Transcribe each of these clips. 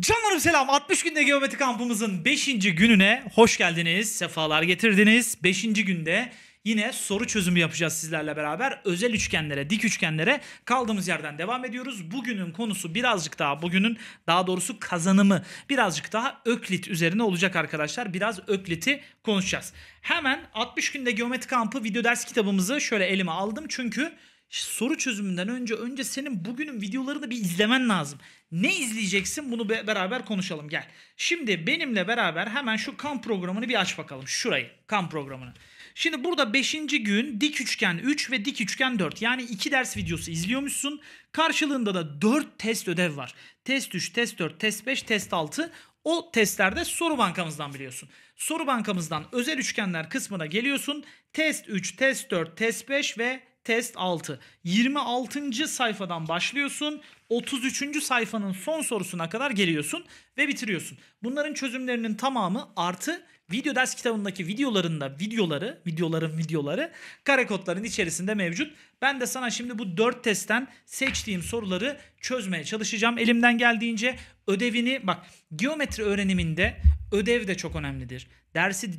Canlarım selam. 60 günde geometri kampımızın 5. gününe hoş geldiniz. Sefalar getirdiniz. 5. günde yine soru çözümü yapacağız sizlerle beraber. Özel üçgenlere, dik üçgenlere kaldığımız yerden devam ediyoruz. Bugünün konusu birazcık daha bugünün daha doğrusu kazanımı birazcık daha Öklit üzerine olacak arkadaşlar. Biraz Öklit'i konuşacağız. Hemen 60 günde geometri kampı video ders kitabımızı şöyle elime aldım. Çünkü soru çözümünden önce önce senin bugünün videolarını bir izlemen lazım. Ne izleyeceksin bunu be- beraber konuşalım gel. Şimdi benimle beraber hemen şu kamp programını bir aç bakalım. Şurayı kamp programını. Şimdi burada 5. gün dik üçgen 3 ve dik üçgen 4 yani 2 ders videosu izliyormuşsun. Karşılığında da 4 test ödev var. Test 3, test 4, test 5, test 6. O testlerde soru bankamızdan biliyorsun. Soru bankamızdan özel üçgenler kısmına geliyorsun. Test 3, test 4, test 5 ve test 6. 26. sayfadan başlıyorsun. 33. sayfanın son sorusuna kadar geliyorsun ve bitiriyorsun. Bunların çözümlerinin tamamı artı video ders kitabındaki videolarında videoları, videoların videoları kare kodların içerisinde mevcut. Ben de sana şimdi bu 4 testten seçtiğim soruları çözmeye çalışacağım. Elimden geldiğince ödevini bak geometri öğreniminde ödev de çok önemlidir. Dersi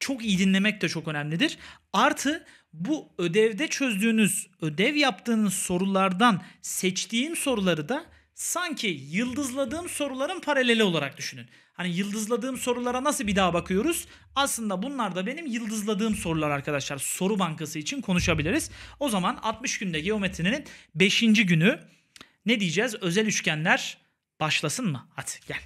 çok iyi dinlemek de çok önemlidir. Artı bu ödevde çözdüğünüz, ödev yaptığınız sorulardan seçtiğim soruları da sanki yıldızladığım soruların paraleli olarak düşünün. Hani yıldızladığım sorulara nasıl bir daha bakıyoruz? Aslında bunlar da benim yıldızladığım sorular arkadaşlar. Soru bankası için konuşabiliriz. O zaman 60 günde geometrinin 5. günü ne diyeceğiz? Özel üçgenler başlasın mı? Hadi gel.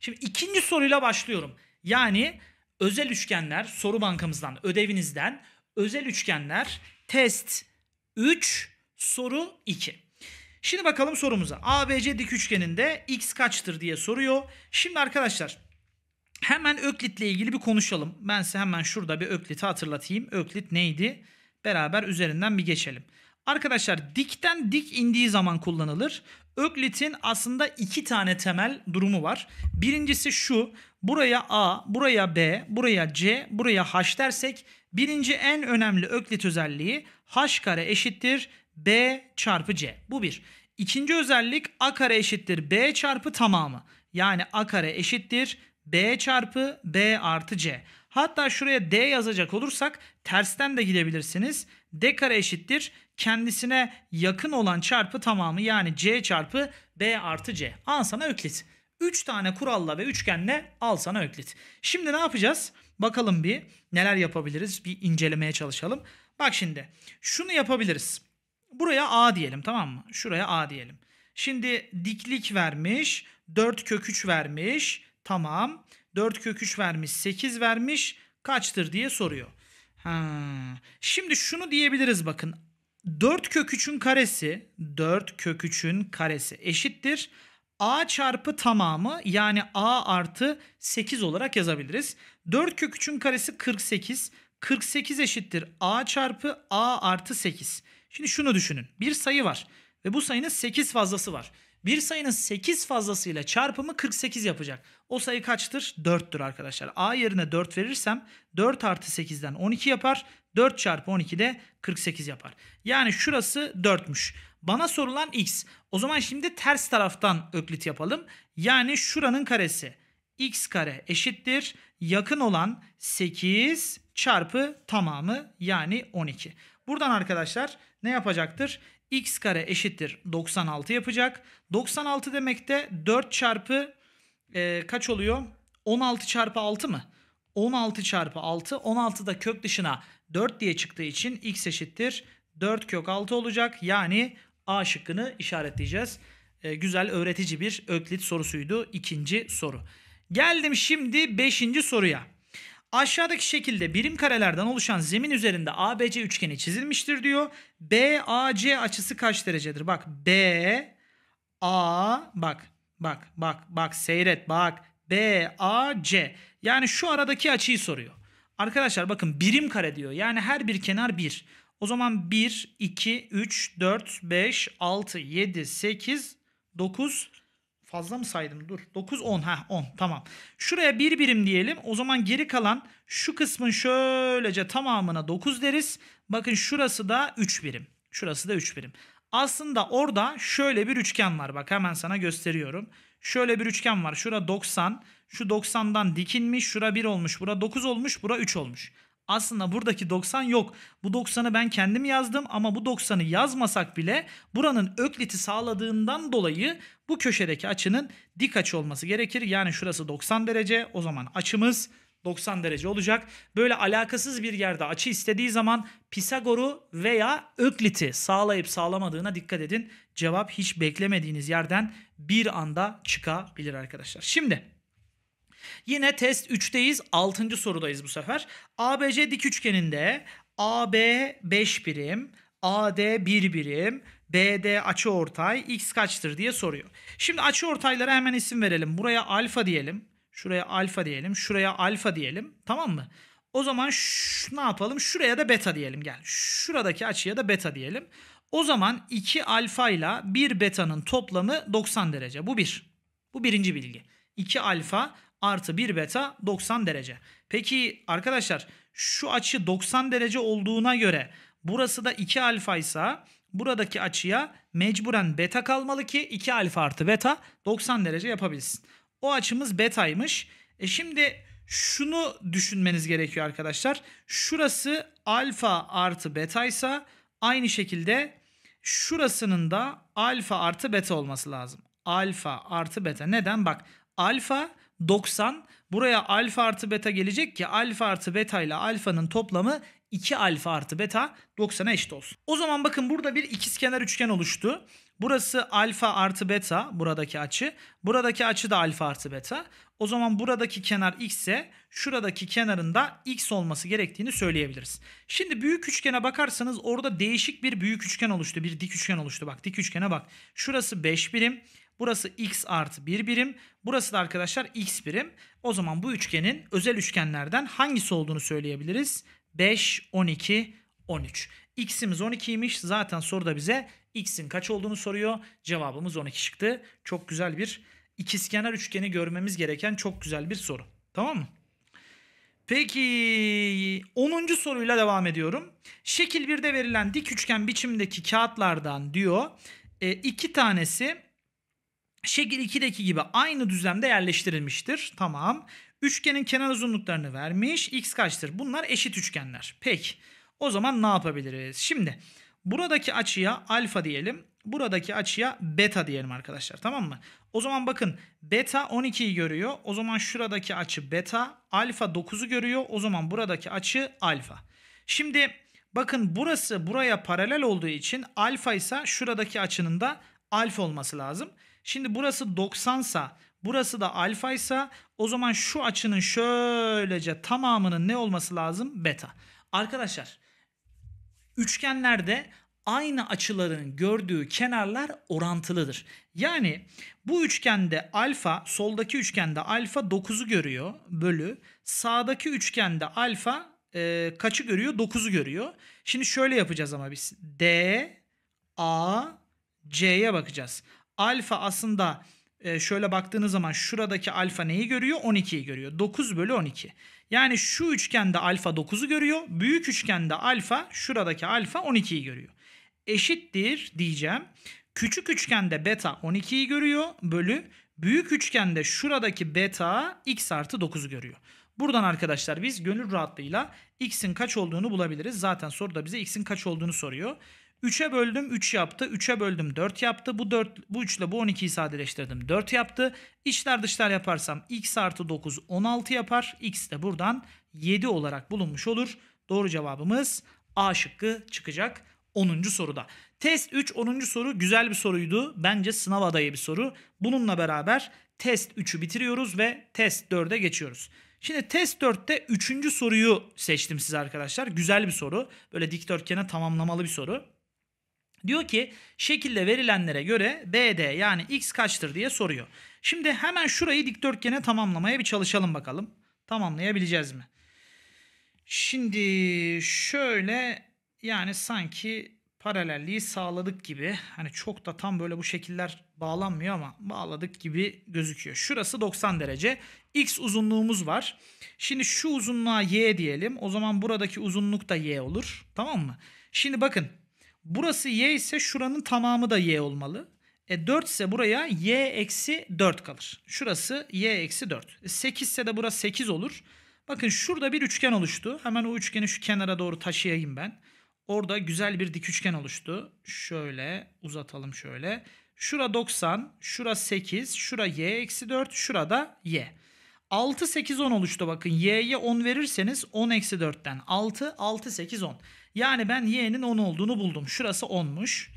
Şimdi ikinci soruyla başlıyorum. Yani özel üçgenler soru bankamızdan, ödevinizden özel üçgenler test 3 soru 2. Şimdi bakalım sorumuza. ABC dik üçgeninde x kaçtır diye soruyor. Şimdi arkadaşlar hemen Öklit'le ilgili bir konuşalım. Ben size hemen şurada bir Öklit'i hatırlatayım. Öklit neydi? Beraber üzerinden bir geçelim. Arkadaşlar dikten dik indiği zaman kullanılır. Öklit'in aslında iki tane temel durumu var. Birincisi şu. Buraya A, buraya B, buraya C, buraya H dersek birinci en önemli Öklit özelliği H kare eşittir B çarpı C. Bu bir. İkinci özellik A kare eşittir B çarpı tamamı. Yani A kare eşittir B çarpı B artı C. Hatta şuraya D yazacak olursak tersten de gidebilirsiniz. D kare eşittir kendisine yakın olan çarpı tamamı yani C çarpı B artı C. Al sana Öklit. 3 tane kuralla ve üçgenle al sana Öklit. Şimdi ne yapacağız? Bakalım bir neler yapabiliriz bir incelemeye çalışalım. Bak şimdi şunu yapabiliriz. Buraya A diyelim tamam mı? Şuraya A diyelim. Şimdi diklik vermiş. 4 kök 3 vermiş. Tamam. 4 kök 3 vermiş. 8 vermiş. Kaçtır diye soruyor. Ha. Şimdi şunu diyebiliriz bakın. 4 kök 3'ün karesi 4 kök 3'ün karesi eşittir. A çarpı tamamı yani A artı 8 olarak yazabiliriz. 4 kök 3'ün karesi 48. 48 eşittir A çarpı A artı 8. Şimdi şunu düşünün. Bir sayı var ve bu sayının 8 fazlası var. Bir sayının 8 fazlasıyla çarpımı 48 yapacak. O sayı kaçtır? 4'tür arkadaşlar. A yerine 4 verirsem 4 artı 8'den 12 yapar. 4 çarpı 12 de 48 yapar. Yani şurası 4'müş. Bana sorulan x. O zaman şimdi ters taraftan öklit yapalım. Yani şuranın karesi. x kare eşittir. Yakın olan 8 çarpı tamamı yani 12. Buradan arkadaşlar ne yapacaktır? X kare eşittir 96 yapacak. 96 demek de 4 çarpı e, kaç oluyor? 16 çarpı 6 mı? 16 çarpı 6. 16 da kök dışına 4 diye çıktığı için x eşittir 4 kök 6 olacak. Yani A şıkkını işaretleyeceğiz. E, güzel öğretici bir öklit sorusuydu ikinci soru. Geldim şimdi 5. soruya. Aşağıdaki şekilde birim karelerden oluşan zemin üzerinde ABC üçgeni çizilmiştir diyor. BAC açısı kaç derecedir? Bak B A bak bak bak bak seyret bak BAC. Yani şu aradaki açıyı soruyor. Arkadaşlar bakın birim kare diyor. Yani her bir kenar 1. O zaman 1, 2, 3, 4, 5, 6, 7, 8, 9 fazla mı saydım? Dur. 9, 10. Ha 10. Tamam. Şuraya bir birim diyelim. O zaman geri kalan şu kısmın şöylece tamamına 9 deriz. Bakın şurası da 3 birim. Şurası da 3 birim. Aslında orada şöyle bir üçgen var. Bak hemen sana gösteriyorum. Şöyle bir üçgen var. Şura 90. Şu 90'dan dikilmiş. Şura 1 olmuş. Bura 9 olmuş. Bura 3 olmuş. Aslında buradaki 90 yok. Bu 90'ı ben kendim yazdım ama bu 90'ı yazmasak bile buranın ökliti sağladığından dolayı bu köşedeki açının dik açı olması gerekir. Yani şurası 90 derece. O zaman açımız 90 derece olacak. Böyle alakasız bir yerde açı istediği zaman Pisagor'u veya Öklit'i sağlayıp sağlamadığına dikkat edin. Cevap hiç beklemediğiniz yerden bir anda çıkabilir arkadaşlar. Şimdi Yine test 3'teyiz. 6. sorudayız bu sefer. ABC dik üçgeninde AB 5 birim, AD 1 birim, BD açıortay x kaçtır diye soruyor. Şimdi açıortaylara hemen isim verelim. Buraya alfa diyelim. Şuraya alfa diyelim. Şuraya alfa diyelim. Tamam mı? O zaman ne yapalım? Şuraya da beta diyelim. Gel. Şuradaki açıya da beta diyelim. O zaman 2 alfa ile 1 beta'nın toplamı 90 derece. Bu bir. Bu birinci bilgi. 2 alfa artı 1 beta 90 derece. Peki arkadaşlar şu açı 90 derece olduğuna göre burası da 2 alfa ise buradaki açıya mecburen beta kalmalı ki 2 alfa artı beta 90 derece yapabilsin. O açımız betaymış. E şimdi şunu düşünmeniz gerekiyor arkadaşlar. Şurası alfa artı beta ise aynı şekilde şurasının da alfa artı beta olması lazım. Alfa artı beta. Neden? Bak alfa 90 buraya alfa artı beta gelecek ki alfa artı beta ile alfanın toplamı 2 alfa artı beta 90'a eşit olsun. O zaman bakın burada bir ikizkenar üçgen oluştu. Burası alfa artı beta buradaki açı. Buradaki açı da alfa artı beta. O zaman buradaki kenar x ise şuradaki kenarında x olması gerektiğini söyleyebiliriz. Şimdi büyük üçgene bakarsanız orada değişik bir büyük üçgen oluştu. Bir dik üçgen oluştu. Bak dik üçgene bak. Şurası 5 birim. Burası x artı 1 birim. Burası da arkadaşlar x birim. O zaman bu üçgenin özel üçgenlerden hangisi olduğunu söyleyebiliriz. 5, 12, 13. X'imiz 12'ymiş. Zaten soruda bize x'in kaç olduğunu soruyor. Cevabımız 12 çıktı. Çok güzel bir ikizkenar üçgeni görmemiz gereken çok güzel bir soru. Tamam mı? Peki 10. soruyla devam ediyorum. Şekil 1'de verilen dik üçgen biçimdeki kağıtlardan diyor e, iki tanesi şekil 2'deki gibi aynı düzlemde yerleştirilmiştir. Tamam. Üçgenin kenar uzunluklarını vermiş. X kaçtır? Bunlar eşit üçgenler. Peki. O zaman ne yapabiliriz? Şimdi buradaki açıya alfa diyelim. Buradaki açıya beta diyelim arkadaşlar. Tamam mı? O zaman bakın beta 12'yi görüyor. O zaman şuradaki açı beta. Alfa 9'u görüyor. O zaman buradaki açı alfa. Şimdi bakın burası buraya paralel olduğu için alfa ise şuradaki açının da alfa olması lazım. Şimdi burası 90 sa burası da alfa ise o zaman şu açının şöylece tamamının ne olması lazım? Beta. Arkadaşlar üçgenlerde aynı açıların gördüğü kenarlar orantılıdır. Yani bu üçgende alfa, soldaki üçgende alfa 9'u görüyor bölü. Sağdaki üçgende alfa e, kaçı görüyor? 9'u görüyor. Şimdi şöyle yapacağız ama biz. D, A, C'ye bakacağız. Alfa aslında e, şöyle baktığınız zaman şuradaki alfa neyi görüyor? 12'yi görüyor. 9 bölü 12. Yani şu üçgende alfa 9'u görüyor. Büyük üçgende alfa şuradaki alfa 12'yi görüyor. Eşittir diyeceğim. Küçük üçgende beta 12'yi görüyor bölü büyük üçgende şuradaki beta x artı 9'u görüyor. Buradan arkadaşlar biz gönül rahatlığıyla x'in kaç olduğunu bulabiliriz. Zaten soruda bize x'in kaç olduğunu soruyor. 3'e böldüm 3 yaptı. 3'e böldüm 4 yaptı. Bu 4 bu 3 ile bu 12'yi sadeleştirdim. 4 yaptı. İçler dışlar yaparsam x artı 9 16 yapar. x de buradan 7 olarak bulunmuş olur. Doğru cevabımız A şıkkı çıkacak 10. soruda. Test 3 10. soru güzel bir soruydu. Bence sınav adayı bir soru. Bununla beraber test 3'ü bitiriyoruz ve test 4'e geçiyoruz. Şimdi test 4'te 3. soruyu seçtim size arkadaşlar. Güzel bir soru. Böyle dikdörtgene tamamlamalı bir soru. Diyor ki şekilde verilenlere göre BD yani x kaçtır diye soruyor. Şimdi hemen şurayı dikdörtgene tamamlamaya bir çalışalım bakalım. Tamamlayabileceğiz mi? Şimdi şöyle yani sanki paralelliği sağladık gibi. Hani çok da tam böyle bu şekiller bağlanmıyor ama bağladık gibi gözüküyor. Şurası 90 derece. X uzunluğumuz var. Şimdi şu uzunluğa y diyelim. O zaman buradaki uzunluk da y olur. Tamam mı? Şimdi bakın Burası y ise şuranın tamamı da y olmalı. E 4 ise buraya y eksi 4 kalır. Şurası y eksi 4. 8 ise de burası 8 olur. Bakın şurada bir üçgen oluştu. Hemen o üçgeni şu kenara doğru taşıyayım ben. Orada güzel bir dik üçgen oluştu. Şöyle uzatalım şöyle. Şura 90, şura 8, şura y eksi 4, şurada y. 6, 8, 10 oluştu bakın. Y'ye 10 verirseniz 10 eksi 4'ten 6, 6, 8, 10. Yani ben y'nin 10 olduğunu buldum. Şurası 10'muş.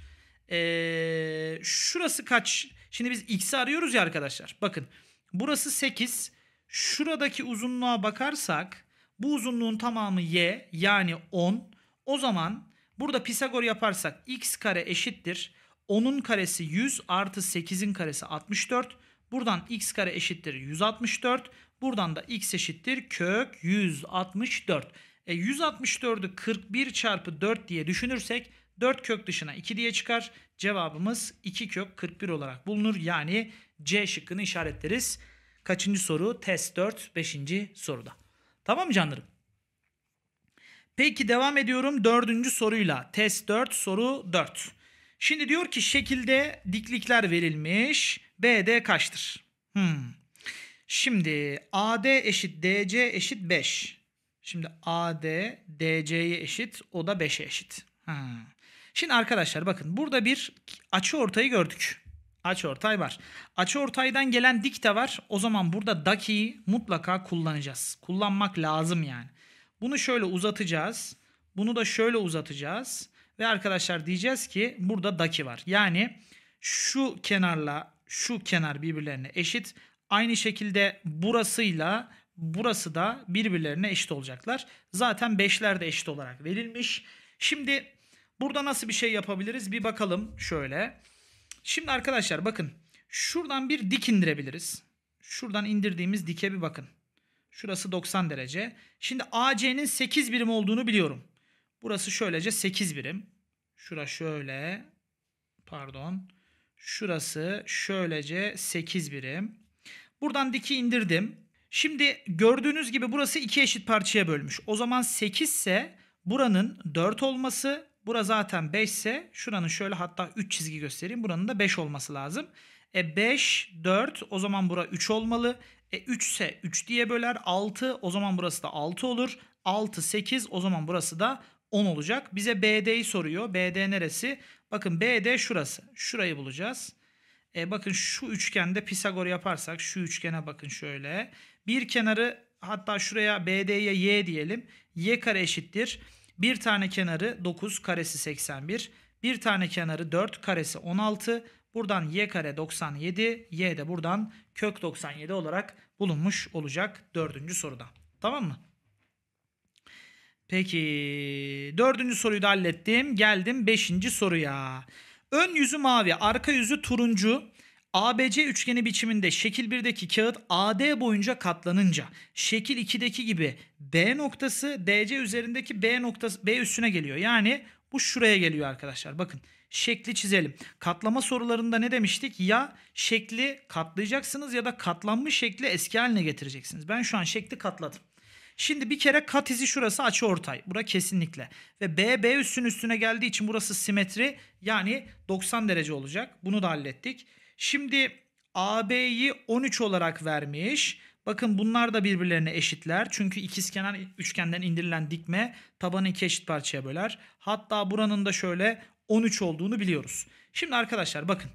Ee, şurası kaç? Şimdi biz x'i arıyoruz ya arkadaşlar. Bakın burası 8. Şuradaki uzunluğa bakarsak bu uzunluğun tamamı y yani 10. O zaman burada Pisagor yaparsak x kare eşittir. 10'un karesi 100 artı 8'in karesi 64. Buradan x kare eşittir 164. Buradan da x eşittir kök 164. E 164'ü 41 çarpı 4 diye düşünürsek 4 kök dışına 2 diye çıkar. Cevabımız 2 kök 41 olarak bulunur. Yani C şıkkını işaretleriz. Kaçıncı soru? Test 4 5. soruda. Tamam mı canlarım? Peki devam ediyorum dördüncü soruyla. Test 4 soru 4. Şimdi diyor ki şekilde diklikler verilmiş. BD kaçtır? Hmm. Şimdi AD eşit DC eşit 5. Şimdi AD DC'ye eşit o da 5'e eşit. Hmm. Şimdi arkadaşlar bakın burada bir açı ortayı gördük. Açı ortay var. Açı ortaydan gelen dik de var. O zaman burada dakiyi mutlaka kullanacağız. Kullanmak lazım yani. Bunu şöyle uzatacağız. Bunu da şöyle uzatacağız. Ve arkadaşlar diyeceğiz ki burada daki var. Yani şu kenarla şu kenar birbirlerine eşit. Aynı şekilde burasıyla burası da birbirlerine eşit olacaklar. Zaten 5'ler de eşit olarak verilmiş. Şimdi burada nasıl bir şey yapabiliriz? Bir bakalım şöyle. Şimdi arkadaşlar bakın. Şuradan bir dik indirebiliriz. Şuradan indirdiğimiz dike bir bakın. Şurası 90 derece. Şimdi AC'nin 8 birim olduğunu biliyorum. Burası şöylece 8 birim. Şura şöyle. Pardon. Şurası şöylece 8 birim. Buradan diki indirdim. Şimdi gördüğünüz gibi burası iki eşit parçaya bölmüş. O zaman 8 ise buranın 4 olması, bura zaten 5 ise şuranın şöyle hatta 3 çizgi göstereyim. Buranın da 5 olması lazım. E 5, 4 o zaman bura 3 olmalı. E 3 ise 3 diye böler 6 o zaman burası da 6 olur. 6, 8 o zaman burası da 10 olacak. Bize BD'yi soruyor. BD neresi? Bakın BD şurası. Şurayı bulacağız. E bakın şu üçgende Pisagor yaparsak şu üçgene bakın şöyle. Bir kenarı hatta şuraya BD'ye y diyelim. Y kare eşittir. Bir tane kenarı 9 karesi 81. Bir tane kenarı 4 karesi 16. Buradan y kare 97. Y de buradan kök 97 olarak bulunmuş olacak dördüncü soruda. Tamam mı? Peki dördüncü soruyu da hallettim. Geldim beşinci soruya. Ön yüzü mavi, arka yüzü turuncu. ABC üçgeni biçiminde şekil 1'deki kağıt AD boyunca katlanınca şekil 2'deki gibi B noktası DC üzerindeki B noktası B üstüne geliyor. Yani bu şuraya geliyor arkadaşlar. Bakın şekli çizelim. Katlama sorularında ne demiştik? Ya şekli katlayacaksınız ya da katlanmış şekli eski haline getireceksiniz. Ben şu an şekli katladım. Şimdi bir kere kat izi şurası açı ortay. Bura kesinlikle. Ve B, B üstün üstüne geldiği için burası simetri. Yani 90 derece olacak. Bunu da hallettik. Şimdi AB'yi 13 olarak vermiş. Bakın bunlar da birbirlerine eşitler. Çünkü ikizkenar üçgenden indirilen dikme tabanı iki eşit parçaya böler. Hatta buranın da şöyle 13 olduğunu biliyoruz. Şimdi arkadaşlar bakın.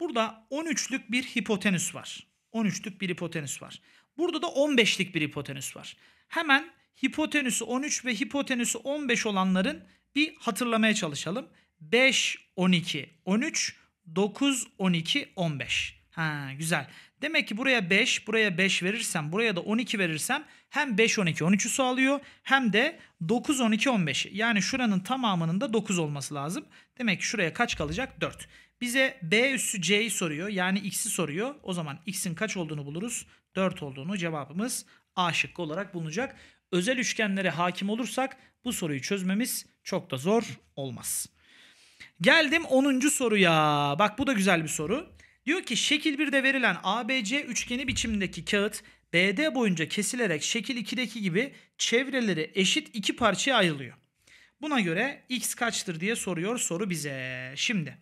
Burada 13'lük bir hipotenüs var. 13'lük bir hipotenüs var. Burada da 15'lik bir hipotenüs var. Hemen hipotenüsü 13 ve hipotenüsü 15 olanların bir hatırlamaya çalışalım. 5, 12, 13, 9, 12, 15. Ha güzel. Demek ki buraya 5, buraya 5 verirsem, buraya da 12 verirsem hem 5, 12, 13'ü sağlıyor hem de 9, 12, 15'i. Yani şuranın tamamının da 9 olması lazım. Demek ki şuraya kaç kalacak? 4. Bize B üssü C'yi soruyor. Yani X'i soruyor. O zaman X'in kaç olduğunu buluruz. 4 olduğunu cevabımız A şıkkı olarak bulunacak. Özel üçgenlere hakim olursak bu soruyu çözmemiz çok da zor olmaz. Geldim 10. soruya. Bak bu da güzel bir soru. Diyor ki şekil 1'de verilen ABC üçgeni biçimindeki kağıt BD boyunca kesilerek şekil 2'deki gibi çevreleri eşit iki parçaya ayrılıyor. Buna göre x kaçtır diye soruyor soru bize. Şimdi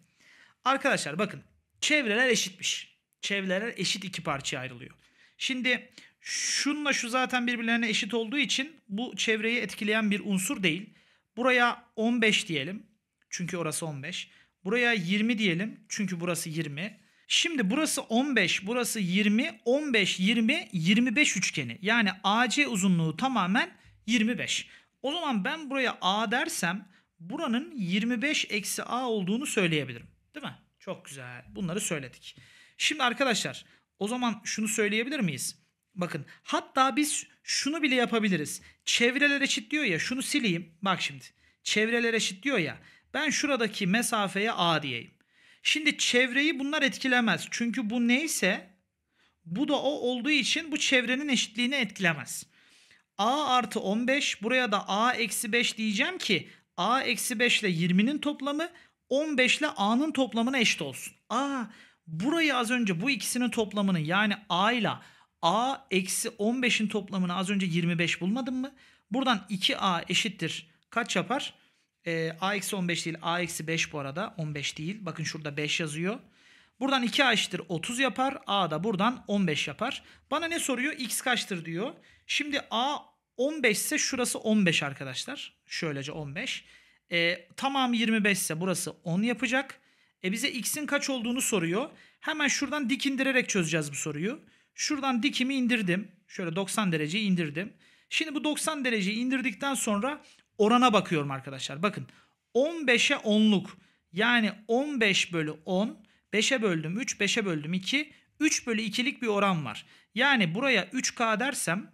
arkadaşlar bakın Çevreler eşitmiş. Çevreler eşit iki parçaya ayrılıyor. Şimdi şunla şu zaten birbirlerine eşit olduğu için bu çevreyi etkileyen bir unsur değil. Buraya 15 diyelim. Çünkü orası 15. Buraya 20 diyelim. Çünkü burası 20. Şimdi burası 15, burası 20, 15, 20, 25 üçgeni. Yani AC uzunluğu tamamen 25. O zaman ben buraya A dersem buranın 25 eksi A olduğunu söyleyebilirim. Değil mi? Çok güzel. Bunları söyledik. Şimdi arkadaşlar o zaman şunu söyleyebilir miyiz? Bakın hatta biz şunu bile yapabiliriz. Çevreler eşit diyor ya şunu sileyim. Bak şimdi. Çevreler eşit diyor ya. Ben şuradaki mesafeye A diyeyim. Şimdi çevreyi bunlar etkilemez. Çünkü bu neyse bu da o olduğu için bu çevrenin eşitliğini etkilemez. A artı 15 buraya da A eksi 5 diyeceğim ki A eksi 5 ile 20'nin toplamı 15 ile A'nın toplamına eşit olsun. A burayı az önce bu ikisinin toplamını yani A ile A eksi 15'in toplamını az önce 25 bulmadım mı? Buradan 2A eşittir. Kaç yapar? Ee, A eksi 15 değil A eksi 5 bu arada 15 değil. Bakın şurada 5 yazıyor. Buradan 2A eşittir 30 yapar. A da buradan 15 yapar. Bana ne soruyor? X kaçtır diyor. Şimdi A 15 ise şurası 15 arkadaşlar. Şöylece 15. E, tamamı 25 ise burası 10 yapacak. E bize x'in kaç olduğunu soruyor. Hemen şuradan dik indirerek çözeceğiz bu soruyu. Şuradan dikimi indirdim. Şöyle 90 derece indirdim. Şimdi bu 90 dereceyi indirdikten sonra orana bakıyorum arkadaşlar. Bakın 15'e 10'luk yani 15 bölü 10 5'e böldüm 3 5'e böldüm 2 3 bölü 2'lik bir oran var. Yani buraya 3K dersem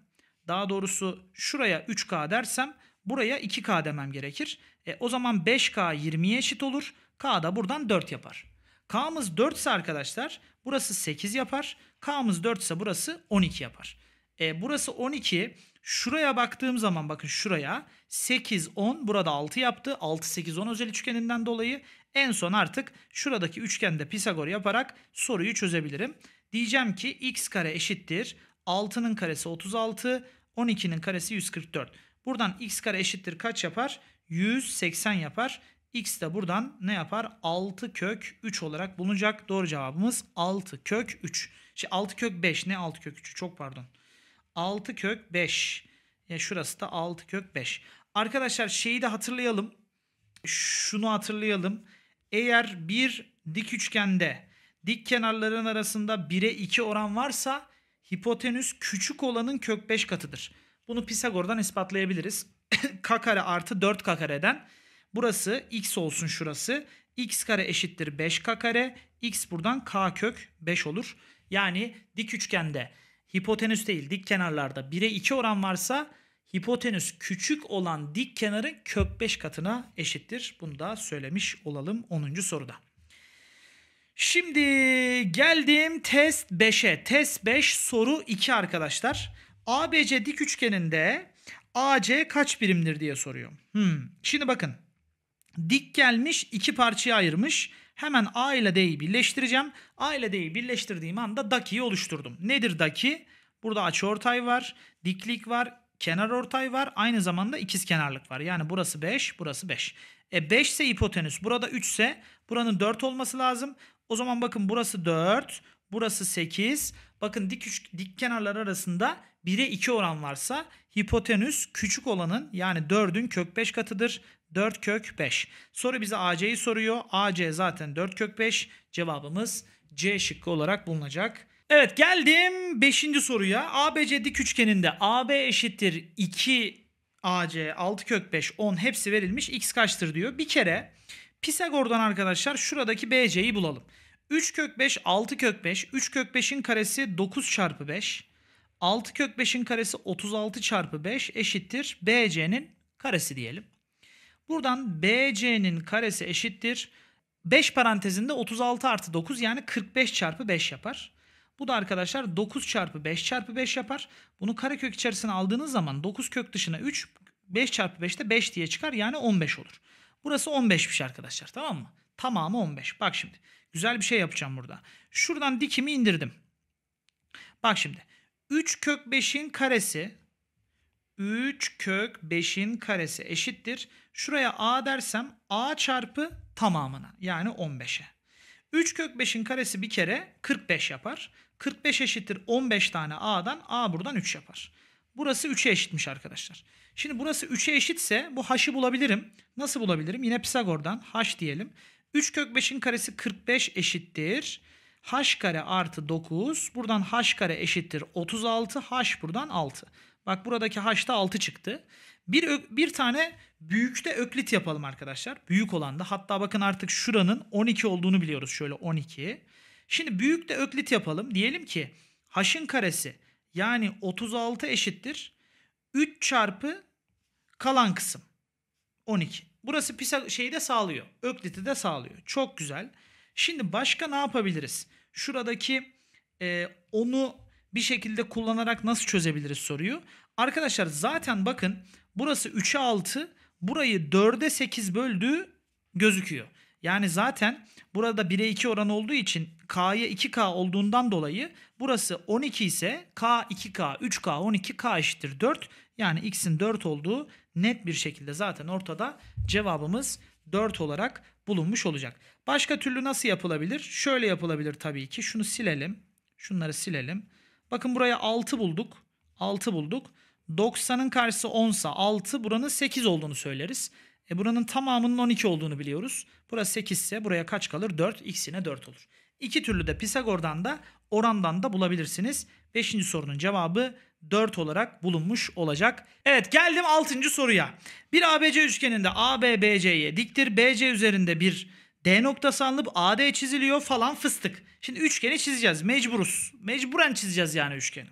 daha doğrusu şuraya 3K dersem buraya 2K demem gerekir. E, o zaman 5K 20'ye eşit olur. K da buradan 4 yapar. K'mız 4 ise arkadaşlar burası 8 yapar. K'mız 4 ise burası 12 yapar. E, burası 12. Şuraya baktığım zaman bakın şuraya 8, 10 burada 6 yaptı. 6, 8, 10 özel üçgeninden dolayı en son artık şuradaki üçgende Pisagor yaparak soruyu çözebilirim. Diyeceğim ki x kare eşittir. 6'nın karesi 36, 12'nin karesi 144. Buradan x kare eşittir kaç yapar? 180 yapar. X de buradan ne yapar? 6 kök 3 olarak bulunacak. Doğru cevabımız 6 kök 3. Şey 6 kök 5 ne 6 kök 3'ü çok pardon. 6 kök 5. Ya şurası da 6 kök 5. Arkadaşlar şeyi de hatırlayalım. Şunu hatırlayalım. Eğer bir dik üçgende dik kenarların arasında 1'e 2 oran varsa hipotenüs küçük olanın kök 5 katıdır. Bunu Pisagor'dan ispatlayabiliriz. k kare artı 4 k kareden burası x olsun şurası. x kare eşittir 5k kare. x buradan k kök 5 olur. Yani dik üçgende hipotenüs değil dik kenarlarda 1'e 2 oran varsa hipotenüs küçük olan dik kenarın kök 5 katına eşittir. Bunu da söylemiş olalım 10. soruda. Şimdi geldim test 5'e. Test 5 soru 2 arkadaşlar. ABC dik üçgeninde AC kaç birimdir diye soruyor. Hmm. Şimdi bakın. Dik gelmiş iki parçaya ayırmış. Hemen A ile D'yi birleştireceğim. A ile D'yi birleştirdiğim anda DAKI'yi oluşturdum. Nedir DAKI? Burada açıortay var, diklik var, kenar ortay var. Aynı zamanda ikiz kenarlık var. Yani burası 5, burası 5. E 5 ise hipotenüs. Burada 3 ise buranın 4 olması lazım. O zaman bakın burası 4, burası 8. Bakın dik, üç, dik kenarlar arasında 1'e 2 oran varsa hipotenüs küçük olanın yani 4'ün kök 5 katıdır. 4 kök 5. Soru bize AC'yi soruyor. AC zaten 4 kök 5. Cevabımız C şıkkı olarak bulunacak. Evet geldim 5. soruya. ABC dik üçgeninde AB eşittir 2 AC 6 kök 5 10 hepsi verilmiş. X kaçtır diyor. Bir kere Pisagor'dan arkadaşlar şuradaki BC'yi bulalım. 3 kök 5 6 kök 5. 3 kök 5'in karesi 9 çarpı 5. 6 kök 5'in karesi 36 çarpı 5 eşittir BC'nin karesi diyelim. Buradan BC'nin karesi eşittir. 5 parantezinde 36 artı 9 yani 45 çarpı 5 yapar. Bu da arkadaşlar 9 çarpı 5 çarpı 5 yapar. Bunu karekök içerisine aldığınız zaman 9 kök dışına 3 5 çarpı 5 de 5 diye çıkar yani 15 olur. Burası 15'miş arkadaşlar tamam mı? Tamamı 15. Bak şimdi güzel bir şey yapacağım burada. Şuradan dikimi indirdim. Bak şimdi 3 kök 5'in karesi 3 kök 5'in karesi eşittir. Şuraya a dersem a çarpı tamamına yani 15'e. 3 kök 5'in karesi bir kere 45 yapar. 45 eşittir 15 tane a'dan a buradan 3 yapar. Burası 3'e eşitmiş arkadaşlar. Şimdi burası 3'e eşitse bu h'ı bulabilirim. Nasıl bulabilirim? Yine Pisagor'dan h diyelim. 3 kök 5'in karesi 45 eşittir. h kare artı 9. Buradan h kare eşittir 36. h buradan 6. Bak buradaki h'ta 6 çıktı. Bir, bir tane büyükte öklit yapalım arkadaşlar. Büyük olan da hatta bakın artık şuranın 12 olduğunu biliyoruz. Şöyle 12. Şimdi büyükte öklit yapalım. Diyelim ki h'ın karesi yani 36 eşittir. 3 çarpı kalan kısım 12. Burası Pisa şeyi de sağlıyor. Öklit'i de sağlıyor. Çok güzel. Şimdi başka ne yapabiliriz? Şuradaki e, onu bir şekilde kullanarak nasıl çözebiliriz soruyu. Arkadaşlar zaten bakın burası 3'e 6 burayı 4'e 8 böldüğü gözüküyor. Yani zaten burada 1'e 2 oran olduğu için K'ya 2K olduğundan dolayı burası 12 ise K 2K 3K 12 K eşittir 4. Yani X'in 4 olduğu net bir şekilde zaten ortada cevabımız 4 olarak bulunmuş olacak. Başka türlü nasıl yapılabilir? Şöyle yapılabilir tabii ki. Şunu silelim. Şunları silelim. Bakın buraya 6 bulduk. 6 bulduk. 90'ın karşısı 10 sa 6 buranın 8 olduğunu söyleriz. E buranın tamamının 12 olduğunu biliyoruz. Burası 8 ise buraya kaç kalır? 4. X yine 4 olur. İki türlü de Pisagor'dan da orandan da bulabilirsiniz. Beşinci sorunun cevabı 4 olarak bulunmuş olacak. Evet geldim 6. soruya. Bir ABC üçgeninde AB BC'ye diktir. BC üzerinde bir D noktası alınıp AD çiziliyor falan fıstık. Şimdi üçgeni çizeceğiz. Mecburuz. Mecburen çizeceğiz yani üçgeni.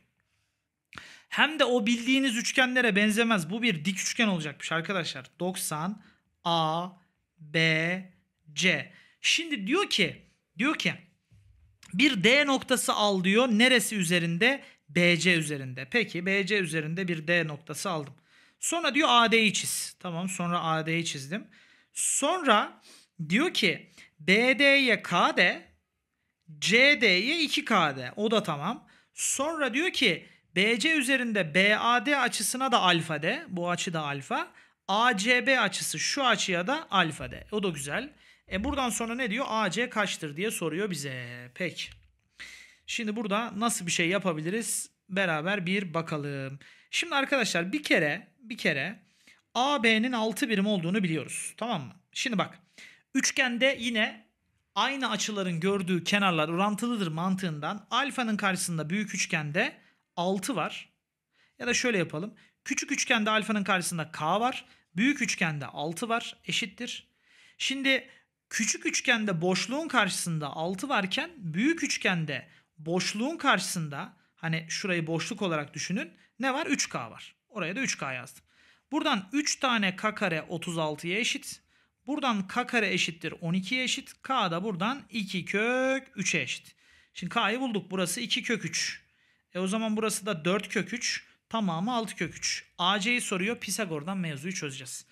Hem de o bildiğiniz üçgenlere benzemez. Bu bir dik üçgen olacakmış arkadaşlar. 90 A B C. Şimdi diyor ki diyor ki bir D noktası al diyor. Neresi üzerinde? BC üzerinde. Peki BC üzerinde bir D noktası aldım. Sonra diyor AD'yi çiz. Tamam sonra AD'yi çizdim. Sonra diyor ki BD'ye KD, CD'ye 2KD. O da tamam. Sonra diyor ki BC üzerinde BAD açısına da alfa de. Bu açı da alfa. ACB açısı şu açıya da alfa de. O da güzel. E buradan sonra ne diyor? AC kaçtır diye soruyor bize. Peki. Şimdi burada nasıl bir şey yapabiliriz? Beraber bir bakalım. Şimdi arkadaşlar bir kere bir kere AB'nin 6 birim olduğunu biliyoruz. Tamam mı? Şimdi bak. Üçgende yine aynı açıların gördüğü kenarlar orantılıdır mantığından alfanın karşısında büyük üçgende 6 var. Ya da şöyle yapalım. Küçük üçgende alfanın karşısında k var. Büyük üçgende 6 var. Eşittir. Şimdi küçük üçgende boşluğun karşısında 6 varken büyük üçgende boşluğun karşısında hani şurayı boşluk olarak düşünün. Ne var? 3K var. Oraya da 3K yazdım. Buradan 3 tane K kare 36'ya eşit. Buradan K kare eşittir 12'ye eşit. K da buradan 2 kök 3'e eşit. Şimdi K'yı bulduk. Burası 2 kök 3. E o zaman burası da 4 kök 3. Tamamı 6 kök 3. AC'yi soruyor. Pisagor'dan mevzuyu çözeceğiz.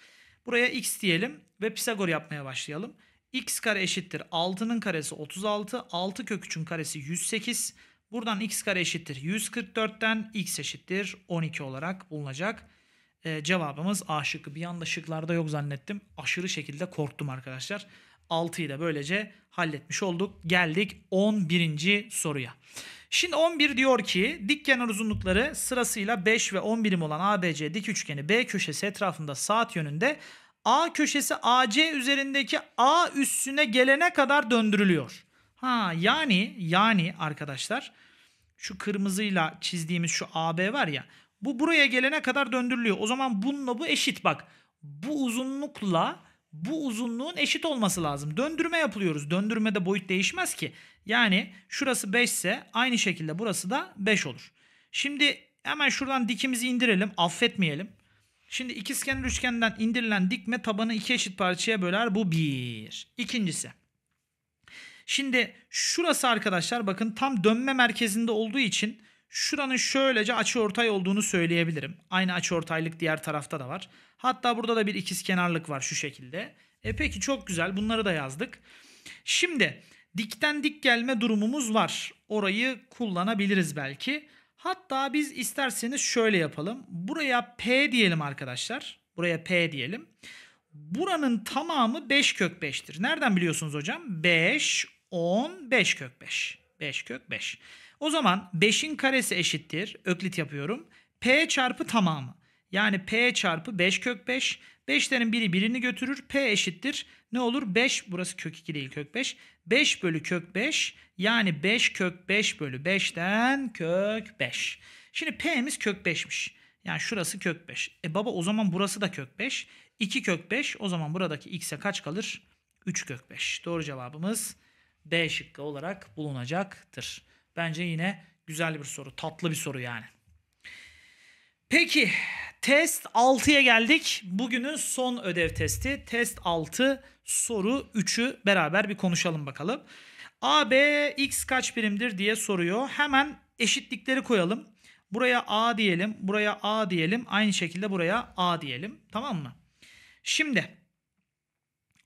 Buraya x diyelim ve Pisagor yapmaya başlayalım. x kare eşittir 6'nın karesi 36. 6 kök 3'ün karesi 108. Buradan x kare eşittir 144'ten x eşittir 12 olarak bulunacak. Ee, cevabımız A şıkkı. Bir anda şıklarda yok zannettim. Aşırı şekilde korktum arkadaşlar. 6'yı da böylece halletmiş olduk. Geldik 11. soruya. Şimdi 11 diyor ki dik kenar uzunlukları sırasıyla 5 ve 10 birim olan ABC dik üçgeni B köşesi etrafında saat yönünde A köşesi AC üzerindeki A üssüne gelene kadar döndürülüyor. Ha yani yani arkadaşlar şu kırmızıyla çizdiğimiz şu AB var ya bu buraya gelene kadar döndürülüyor. O zaman bununla bu eşit bak. Bu uzunlukla bu uzunluğun eşit olması lazım. Döndürme yapılıyoruz. Döndürmede boyut değişmez ki. Yani şurası 5 ise aynı şekilde burası da 5 olur. Şimdi hemen şuradan dikimizi indirelim. Affetmeyelim. Şimdi ikizkenar üçgenden indirilen dikme tabanı iki eşit parçaya böler. Bu bir. İkincisi. Şimdi şurası arkadaşlar bakın tam dönme merkezinde olduğu için şuranın şöylece açıortay olduğunu söyleyebilirim. Aynı açıortaylık diğer tarafta da var. Hatta burada da bir ikizkenarlık var şu şekilde. E peki çok güzel bunları da yazdık. Şimdi dikten dik gelme durumumuz var. Orayı kullanabiliriz belki. Hatta biz isterseniz şöyle yapalım. Buraya P diyelim arkadaşlar. Buraya P diyelim. Buranın tamamı 5 kök 5'tir. Nereden biliyorsunuz hocam? 5, 10, 5 kök 5. 5 kök 5. O zaman 5'in karesi eşittir. Öklit yapıyorum. P çarpı tamamı. Yani P çarpı 5 kök 5. 5'lerin biri birini götürür. P eşittir. Ne olur? 5 burası kök 2 değil kök 5. 5 bölü kök 5 yani 5 kök 5 bölü 5'ten kök 5. Şimdi P'miz kök 5'miş. Yani şurası kök 5. E baba o zaman burası da kök 5. 2 kök 5 o zaman buradaki x'e kaç kalır? 3 kök 5. Doğru cevabımız D şıkkı olarak bulunacaktır. Bence yine güzel bir soru. Tatlı bir soru yani. Peki test 6'ya geldik. Bugünün son ödev testi. Test 6 soru 3'ü beraber bir konuşalım bakalım. A, B, X kaç birimdir diye soruyor. Hemen eşitlikleri koyalım. Buraya A diyelim. Buraya A diyelim. Aynı şekilde buraya A diyelim. Tamam mı? Şimdi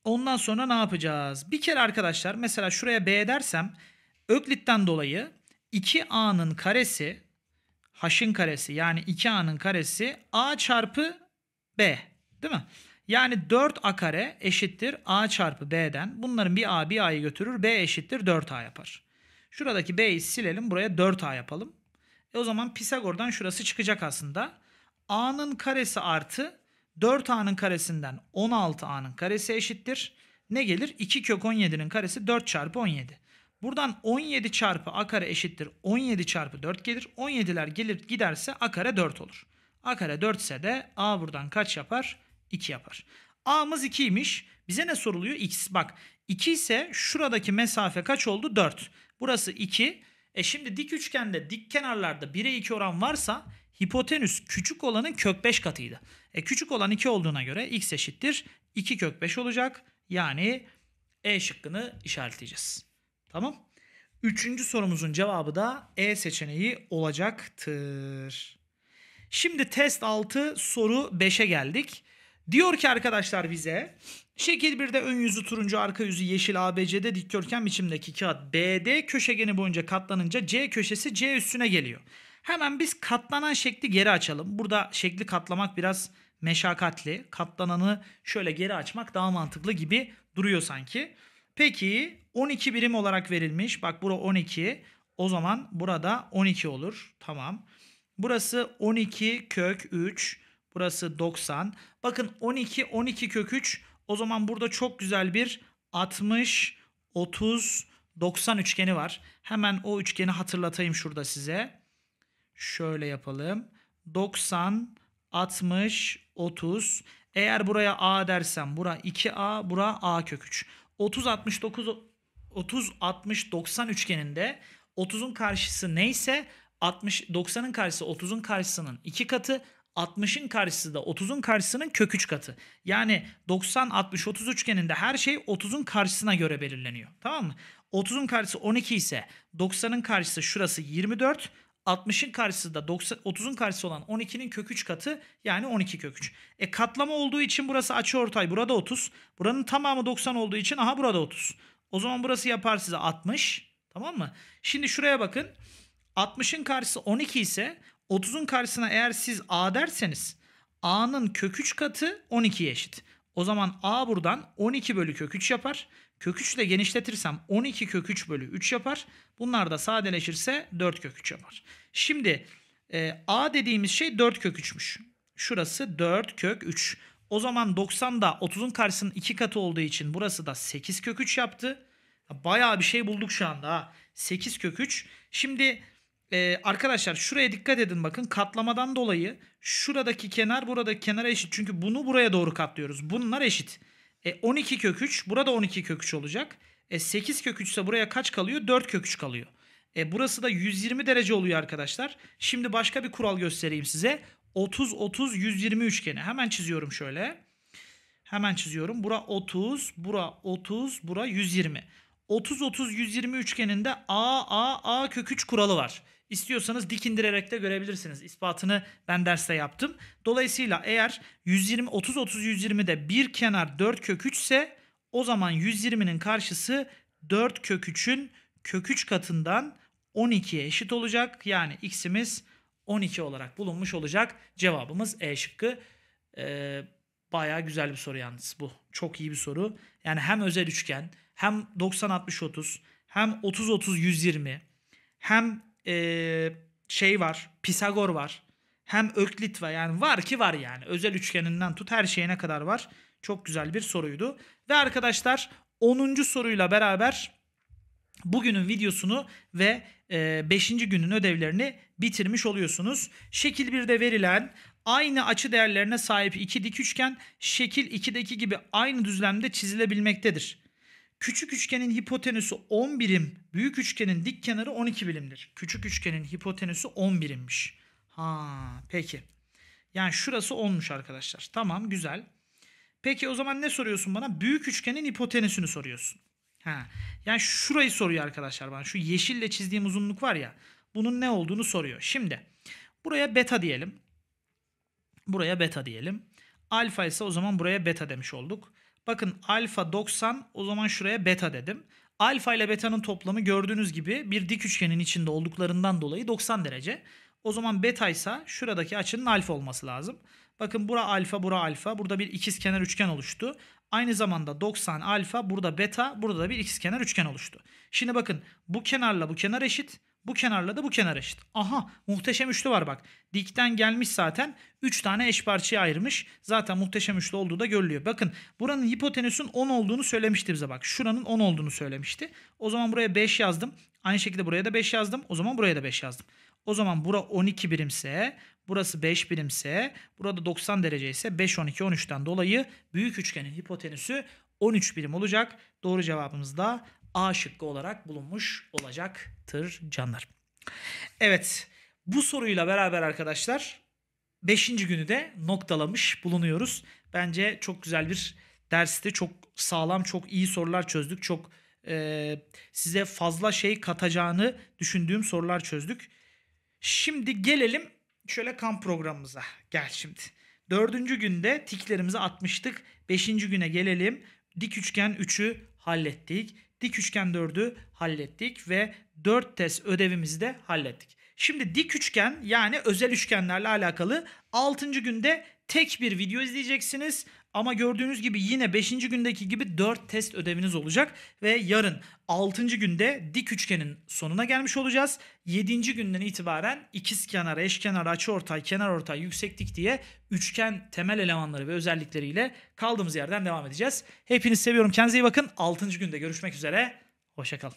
ondan sonra ne yapacağız? Bir kere arkadaşlar mesela şuraya B dersem Öklit'ten dolayı 2A'nın karesi H'ın karesi yani 2A'nın karesi A çarpı B değil mi? Yani 4A kare eşittir A çarpı B'den. Bunların bir A bir A'yı götürür. B eşittir 4A yapar. Şuradaki B'yi silelim. Buraya 4A yapalım. E o zaman Pisagor'dan şurası çıkacak aslında. A'nın karesi artı 4A'nın karesinden 16A'nın karesi eşittir. Ne gelir? 2 kök 17'nin karesi 4 çarpı 17. Buradan 17 çarpı a kare eşittir 17 çarpı 4 gelir. 17'ler gelir giderse a kare 4 olur. a kare 4 ise de a buradan kaç yapar? 2 yapar. a'mız 2'ymiş. Bize ne soruluyor? x. Bak 2 ise şuradaki mesafe kaç oldu? 4. Burası 2. E şimdi dik üçgende dik kenarlarda 1'e 2 oran varsa hipotenüs küçük olanın kök 5 katıydı. E küçük olan 2 olduğuna göre x eşittir 2 kök 5 olacak. Yani E şıkkını işaretleyeceğiz. Tamam. Üçüncü sorumuzun cevabı da E seçeneği olacaktır. Şimdi test 6 soru 5'e geldik. Diyor ki arkadaşlar bize şekil 1'de ön yüzü turuncu arka yüzü yeşil ABC'de dikdörtgen biçimdeki kağıt BD köşegeni boyunca katlanınca C köşesi C üstüne geliyor. Hemen biz katlanan şekli geri açalım. Burada şekli katlamak biraz meşakkatli. Katlananı şöyle geri açmak daha mantıklı gibi duruyor sanki. Peki 12 birim olarak verilmiş. Bak bura 12. O zaman burada 12 olur. Tamam. Burası 12 kök 3. Burası 90. Bakın 12 12 kök 3. O zaman burada çok güzel bir 60 30 90 üçgeni var. Hemen o üçgeni hatırlatayım şurada size. Şöyle yapalım. 90 60 30. Eğer buraya A dersem bura 2A, bura A kök 3. 30 69 30 60 90 üçgeninde 30'un karşısı neyse 60 90'ın karşısı 30'un karşısının 2 katı 60'ın karşısı da 30'un karşısının kök 3 katı. Yani 90 60 30 üçgeninde her şey 30'un karşısına göre belirleniyor. Tamam mı? 30'un karşısı 12 ise 90'ın karşısı şurası 24 60'ın karşısı da 90, 30'un karşısı olan 12'nin kök 3 katı yani 12 kök 3. E katlama olduğu için burası açıortay burada 30. Buranın tamamı 90 olduğu için aha burada 30. O zaman burası yapar size 60. Tamam mı? Şimdi şuraya bakın. 60'ın karşısı 12 ise 30'un karşısına eğer siz A derseniz A'nın kök 3 katı 12'ye eşit. O zaman A buradan 12 bölü kök 3 yapar. Kök 3 ile genişletirsem 12 kök 3 bölü 3 yapar. Bunlar da sadeleşirse 4 kök 3 yapar. Şimdi e, A dediğimiz şey 4 kök 3'müş. Şurası 4 kök 3. O zaman 90 da 30'un karşısının 2 katı olduğu için burası da 8 kök 3 yaptı. Bayağı bir şey bulduk şu anda. Ha. 8 kök 3. Şimdi e, arkadaşlar şuraya dikkat edin bakın katlamadan dolayı şuradaki kenar buradaki kenara eşit. Çünkü bunu buraya doğru katlıyoruz. Bunlar eşit. E 12 kök 3. Burada 12 kök 3 olacak. E 8 kök 3 ise buraya kaç kalıyor? 4 kök 3 kalıyor. E burası da 120 derece oluyor arkadaşlar. Şimdi başka bir kural göstereyim size. 30 30 120 üçgeni. Hemen çiziyorum şöyle. Hemen çiziyorum. Bura 30, bura 30, bura 120. 30 30 120 üçgeninde A A A kök 3 kuralı var. İstiyorsanız dik indirerek de görebilirsiniz. İspatını ben derste yaptım. Dolayısıyla eğer 120 30 30 120'de bir kenar 4 kök 3 ise o zaman 120'nin karşısı 4 kök 3'ün kök 3 katından 12'ye eşit olacak. Yani x'imiz 12 olarak bulunmuş olacak. Cevabımız E şıkkı. Ee, bayağı güzel bir soru yalnız bu. Çok iyi bir soru. Yani hem özel üçgen hem 90 60 30 hem 30-30-120 hem ee, şey var Pisagor var hem Öklit var yani var ki var yani özel üçgeninden tut her şeyine kadar var. Çok güzel bir soruydu. Ve arkadaşlar 10. soruyla beraber bugünün videosunu ve 5. günün ödevlerini bitirmiş oluyorsunuz. Şekil 1'de verilen aynı açı değerlerine sahip iki dik üçgen şekil 2'deki gibi aynı düzlemde çizilebilmektedir. Küçük üçgenin hipotenüsü 10 birim, büyük üçgenin dik kenarı 12 birimdir. Küçük üçgenin hipotenüsü 10 birimmiş. Ha, peki. Yani şurası 10'muş arkadaşlar. Tamam, güzel. Peki o zaman ne soruyorsun bana? Büyük üçgenin hipotenüsünü soruyorsun. Ha. Yani şurayı soruyor arkadaşlar bana. Şu yeşille çizdiğim uzunluk var ya. Bunun ne olduğunu soruyor. Şimdi buraya beta diyelim. Buraya beta diyelim. Alfa ise o zaman buraya beta demiş olduk. Bakın alfa 90 o zaman şuraya beta dedim. Alfa ile beta'nın toplamı gördüğünüz gibi bir dik üçgenin içinde olduklarından dolayı 90 derece. O zaman beta ise şuradaki açının alfa olması lazım. Bakın bura alfa, bura alfa. Burada bir ikizkenar üçgen oluştu. Aynı zamanda 90 alfa, burada beta, burada da bir ikizkenar üçgen oluştu. Şimdi bakın bu kenarla bu kenar eşit. Bu kenarla da bu kenar eşit. Aha muhteşem üçlü var bak. Dikten gelmiş zaten 3 tane eş parçaya ayırmış. Zaten muhteşem üçlü olduğu da görülüyor. Bakın buranın hipotenüsün 10 olduğunu söylemişti bize bak. Şuranın 10 olduğunu söylemişti. O zaman buraya 5 yazdım. Aynı şekilde buraya da 5 yazdım. O zaman buraya da 5 yazdım. O zaman bura 12 birimse, burası 5 birimse, burada 90 derece ise 5, 12, 13'ten dolayı büyük üçgenin hipotenüsü 13 birim olacak. Doğru cevabımız da A şıkkı olarak bulunmuş olacaktır canlar. Evet bu soruyla beraber arkadaşlar 5. günü de noktalamış bulunuyoruz. Bence çok güzel bir dersti. Çok sağlam, çok iyi sorular çözdük. Çok e, size fazla şey katacağını düşündüğüm sorular çözdük. Şimdi gelelim şöyle kamp programımıza. Gel şimdi. Dördüncü günde tiklerimizi atmıştık. Beşinci güne gelelim. Dik üçgen 3'ü hallettik. Dik üçgen 4'ü hallettik ve 4 test ödevimizi de hallettik. Şimdi dik üçgen yani özel üçgenlerle alakalı 6. günde tek bir video izleyeceksiniz. Ama gördüğünüz gibi yine 5. gündeki gibi 4 test ödeviniz olacak. Ve yarın 6. günde dik üçgenin sonuna gelmiş olacağız. 7. günden itibaren ikizkenar, eşkenar, açıortay, kenarortay, yükseklik diye üçgen temel elemanları ve özellikleriyle kaldığımız yerden devam edeceğiz. Hepinizi seviyorum. Kendinize iyi bakın. 6. günde görüşmek üzere. Hoşçakalın.